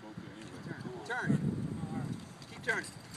smoke it anyway. Turn. Turn. Keep turning.